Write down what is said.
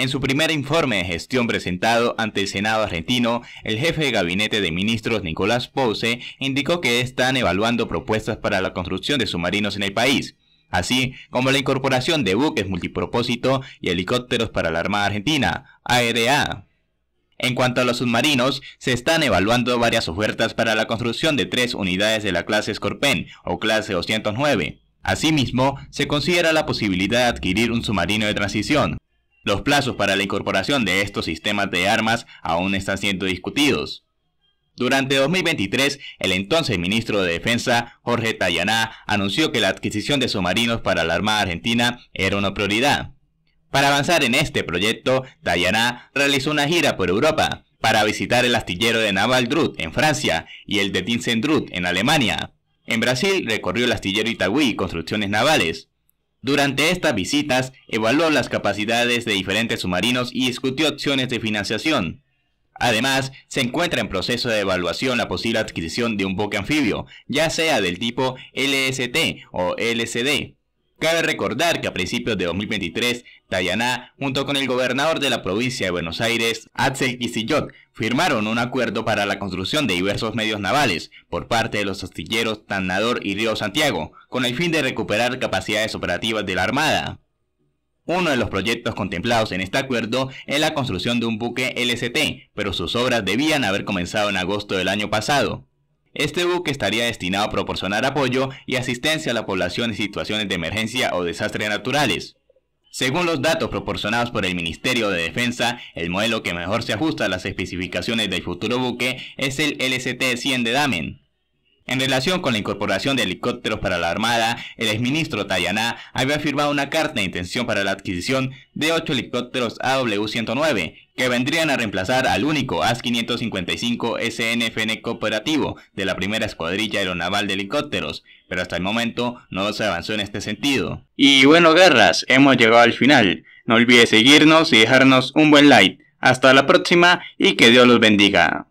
En su primer informe de gestión presentado ante el Senado argentino, el jefe de gabinete de ministros Nicolás Pose indicó que están evaluando propuestas para la construcción de submarinos en el país, así como la incorporación de buques multipropósito y helicópteros para la Armada Argentina, ARA. En cuanto a los submarinos, se están evaluando varias ofertas para la construcción de tres unidades de la clase Scorpion o clase 209. Asimismo, se considera la posibilidad de adquirir un submarino de transición, los plazos para la incorporación de estos sistemas de armas aún están siendo discutidos. Durante 2023, el entonces ministro de Defensa, Jorge Tayaná, anunció que la adquisición de submarinos para la Armada Argentina era una prioridad. Para avanzar en este proyecto, Tayaná realizó una gira por Europa para visitar el astillero de Naval Drut en Francia y el de Drut en Alemania. En Brasil recorrió el astillero Itagüí y construcciones navales. Durante estas visitas, evaluó las capacidades de diferentes submarinos y discutió opciones de financiación. Además, se encuentra en proceso de evaluación la posible adquisición de un buque anfibio, ya sea del tipo LST o LCD, Cabe recordar que a principios de 2023, Dayaná, junto con el gobernador de la provincia de Buenos Aires, Axel Kicillof, firmaron un acuerdo para la construcción de diversos medios navales por parte de los astilleros Tannador y Río Santiago, con el fin de recuperar capacidades operativas de la Armada. Uno de los proyectos contemplados en este acuerdo es la construcción de un buque LST, pero sus obras debían haber comenzado en agosto del año pasado. Este buque estaría destinado a proporcionar apoyo y asistencia a la población en situaciones de emergencia o desastres naturales. Según los datos proporcionados por el Ministerio de Defensa, el modelo que mejor se ajusta a las especificaciones del futuro buque es el LST-100 de Damen. En relación con la incorporación de helicópteros para la Armada, el exministro Tayaná había firmado una carta de intención para la adquisición de 8 helicópteros AW-109, que vendrían a reemplazar al único AS-555 SNFN cooperativo de la primera escuadrilla aeronaval de helicópteros, pero hasta el momento no se avanzó en este sentido. Y bueno, guerras, hemos llegado al final. No olvides seguirnos y dejarnos un buen like. Hasta la próxima y que Dios los bendiga.